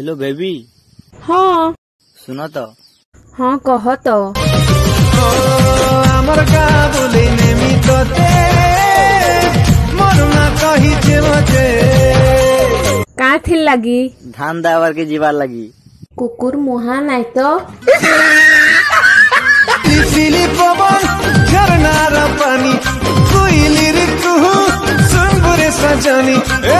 Hello baby ହଁ। सुनो तो ହଁ କହ ତ। আমার গা বলে নেমি তোতে মরুনা কহিছে মতে କାଁ ଥିର୍ ଲାଗି? धान दावर के जीवार लगी କୁକୁର ମୁହାଁ ନାଇଁ ତ। পিপিলি পবন ঝরনার পানি কুইলির কুহু সুন্দরে সজনি এ